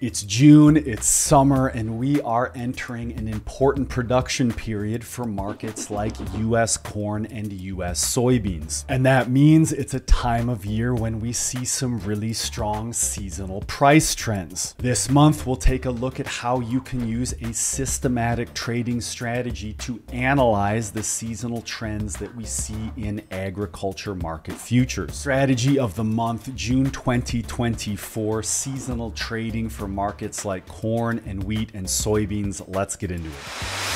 It's June, it's summer, and we are entering an important production period for markets like US corn and US soybeans. And that means it's a time of year when we see some really strong seasonal price trends. This month, we'll take a look at how you can use a systematic trading strategy to analyze the seasonal trends that we see in agriculture market futures. Strategy of the month, June 2024, seasonal trading for markets like corn and wheat and soybeans. Let's get into it.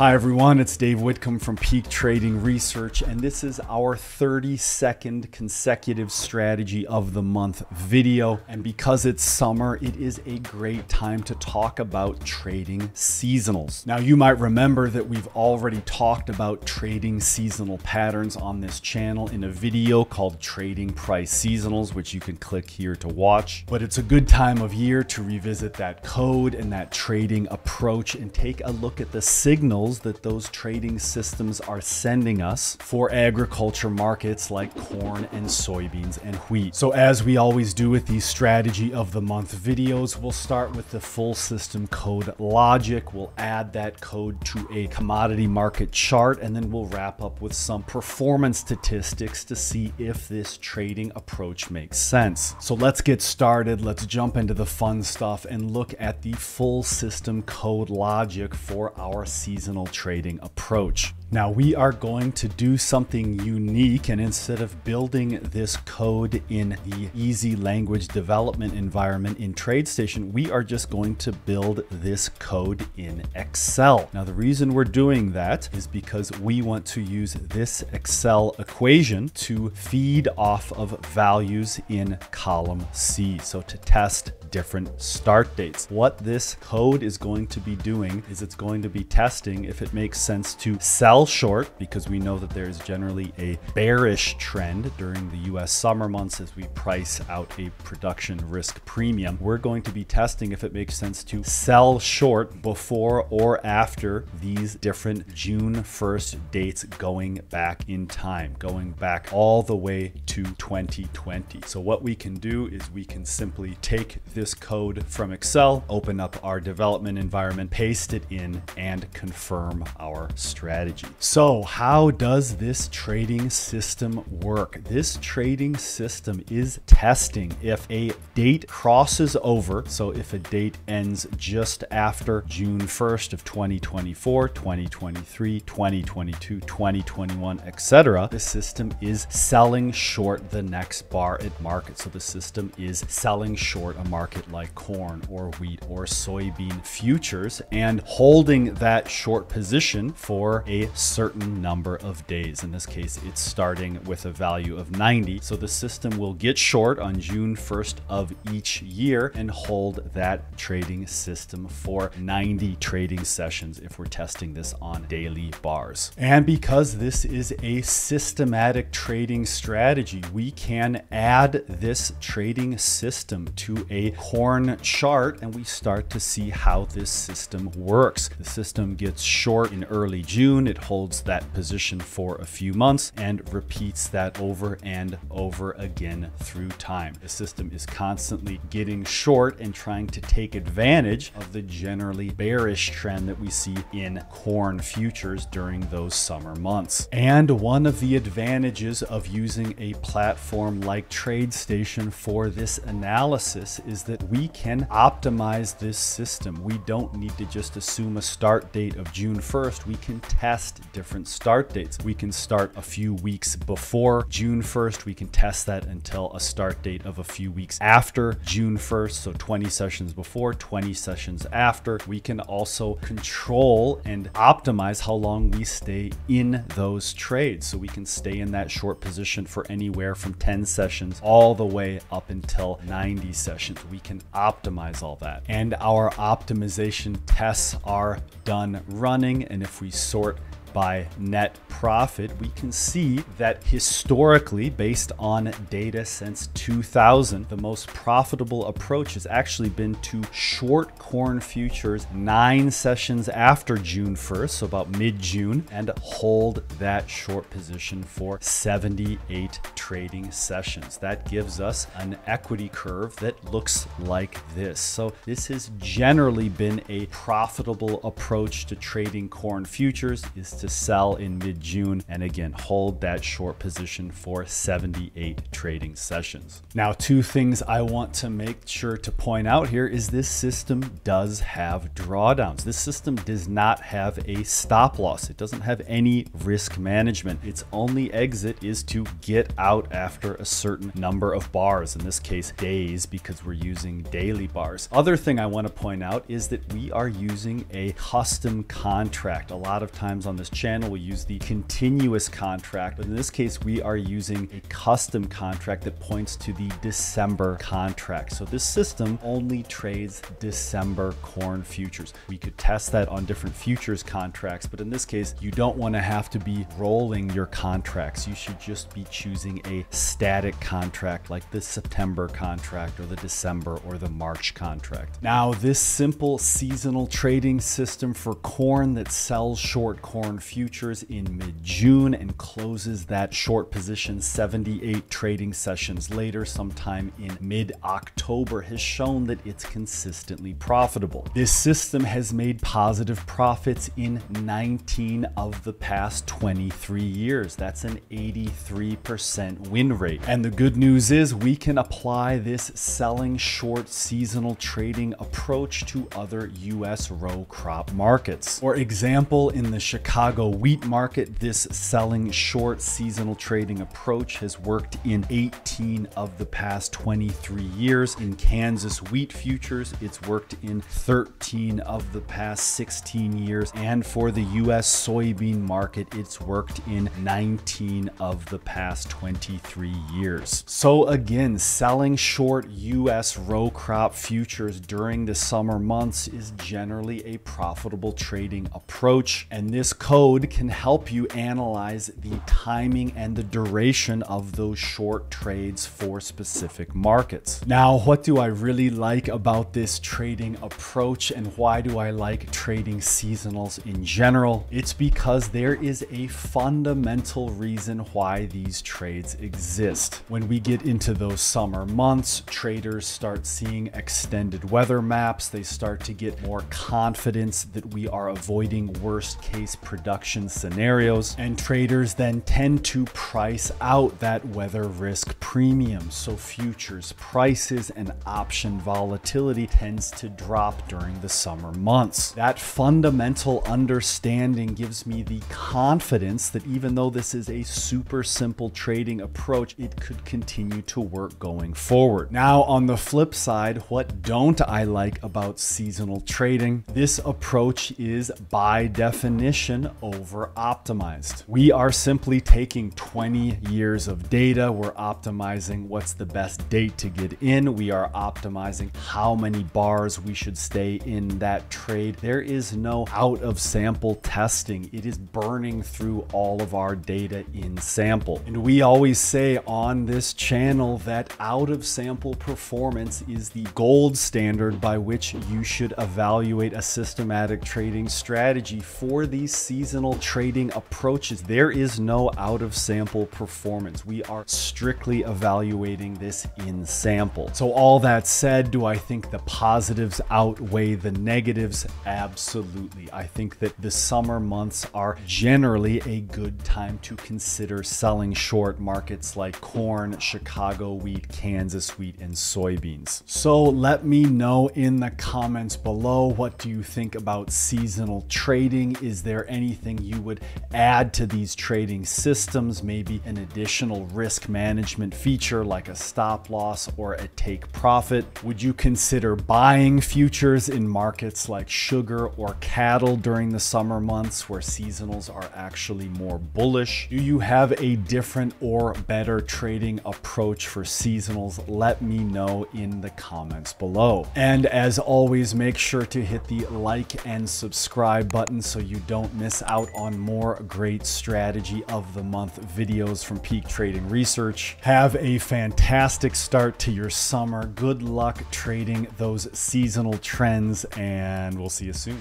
Hi, everyone. It's Dave Whitcomb from Peak Trading Research, and this is our 30 second consecutive strategy of the month video. And because it's summer, it is a great time to talk about trading seasonals. Now, you might remember that we've already talked about trading seasonal patterns on this channel in a video called Trading Price Seasonals, which you can click here to watch. But it's a good time of year to revisit that code and that trading approach and take a look at the signals signals that those trading systems are sending us for agriculture markets like corn and soybeans and wheat. So as we always do with these strategy of the month videos, we'll start with the full system code logic. We'll add that code to a commodity market chart, and then we'll wrap up with some performance statistics to see if this trading approach makes sense. So let's get started. Let's jump into the fun stuff and look at the full system code logic for our seasonal trading approach. Now we are going to do something unique and instead of building this code in the EasyLanguage development environment in TradeStation, we are just going to build this code in Excel. Now the reason we're doing that is because we want to use this Excel equation to feed off of values in column C. So to test different start dates. What this code is going to be doing is it's going to be testing if it makes sense to sell short because we know that there is generally a bearish trend during the US summer months as we price out a production risk premium. We're going to be testing if it makes sense to sell short before or after these different June 1st dates going back in time, going back all the way to 2020. So what we can do is we can simply take this code from Excel, open up our development environment, paste it in and confirm our strategy. So how does this trading system work? This trading system is testing if a date crosses over. So if a date ends just after June 1st of 2024, 2023, 2022, 2021, etc., the system is selling short the next bar at market. So the system is selling short a market like corn or wheat or soybean futures and holding that short position for a certain number of days. In this case, it's starting with a value of 90. So the system will get short on June 1st of each year and hold that trading system for 90 trading sessions if we're testing this on daily bars. And because this is a systematic trading strategy, we can add this trading system to a corn chart and we start to see how this system works. The system gets short in early June. It holds that position for a few months and repeats that over and over again through time. The system is constantly getting short and trying to take advantage of the generally bearish trend that we see in corn futures during those summer months. And one of the advantages of using a platform like TradeStation for this analysis is that we can optimize this system. We don't need to just assume a start date of June 1st. We can test different start dates. We can start a few weeks before June 1st. We can test that until a start date of a few weeks after June 1st. So 20 sessions before, 20 sessions after. We can also control and optimize how long we stay in those trades. So we can stay in that short position for anywhere from 10 sessions all the way up until 90 sessions. We can optimize all that. And our optimization tests are done running. And if we sort by net profit, we can see that historically, based on data since 2000, the most profitable approach has actually been to short corn futures nine sessions after June 1st, so about mid June, and hold that short position for 78 trading sessions. That gives us an equity curve that looks like this. So, this has generally been a profitable approach to trading corn futures is to sell in mid June and again hold that short position for 78 trading sessions. Now, two things I want to make sure to point out here is this system does have drawdowns. This system does not have a stop loss. It doesn't have any risk management. Its only exit is to get out after a certain number of bars, in this case days because we're using daily bars. Other thing I want to point out is that we are using a custom contract. A lot of times on this channel we use the continuous contract, but in this case we are using a custom contract that points to the December contract. So this system only trades December corn futures. We could test that on different futures contracts, but in this case, you don't want to have to be rolling your contracts. You should just be choosing a static contract like the September contract or the December or the March contract. Now, this simple seasonal trading system for corn that sells short corn futures in mid June and closes that short position 78 trading sessions later, sometime in mid October, has shown that it's consistently profitable. This system has made positive profits in 19 of the past 23 years. That's an 83% win rate. And the good news is we can apply this selling short seasonal trading approach to other US row crop markets. For example, in the Chicago wheat market, this selling short seasonal trading approach has worked in 18 of the past 23 years. In Kansas wheat futures, it's worked in 13 of the past 16 years. And for the US soybean market, it's worked in 19 of the past 23 years. So again, selling short US row crop futures during the summer months is generally a profitable trading approach. And this code can help you analyze the timing and the duration of those short trades for specific markets. Now, what do I really like about this trading approach and why do I like trading seasonals in general? It's because there is a fundamental reason why these trades exist. When we get into those summer months, traders start seeing extended weather maps. They start to get more confidence that we are avoiding worst case production scenarios. And traders then tend to price out that weather risk premium. So futures prices and option volatility tends to drop during the summer months. That fundamental understanding gives me the confidence that even though this is a super simple trading approach, it could continue to work going forward. Now, on the flip side, what don't I like about seasonal trading? This approach is by definition over optimized. We are simply taking 20 years of data, we're optimizing what's the best date to get in, we are optimizing how many bars we should stay in that trade. There is no out of sample testing. It is burning through all of our data in sample. And we always say on this channel that out of sample performance is the gold standard by which you should evaluate a systematic trading strategy for these seasonal trading approaches. There is no out of sample performance. We are strictly evaluating this in sample. So all that said, do I think the positives outweigh the negatives? Absolutely. I think that the summer months are generally a good time to consider selling short markets like corn, Chicago wheat, Kansas wheat, and soybeans. So let me know in the comments below what do you think about seasonal trading? Is there anything you would add to these trading systems? Maybe an additional risk management feature like a stop loss or a take profit? Would you consider buying futures in markets like sugar or cattle during the summer months where seasonals are actually more bullish? Do you have a different or better trading approach for seasonals? Let me know in the comments below. And as always, make sure to hit the like and subscribe button so you don't miss out on more great strategy of the month videos from Peak Trading Research. Have a fantastic start to your summer. Good luck trading those seasonal trends, and we'll see you soon.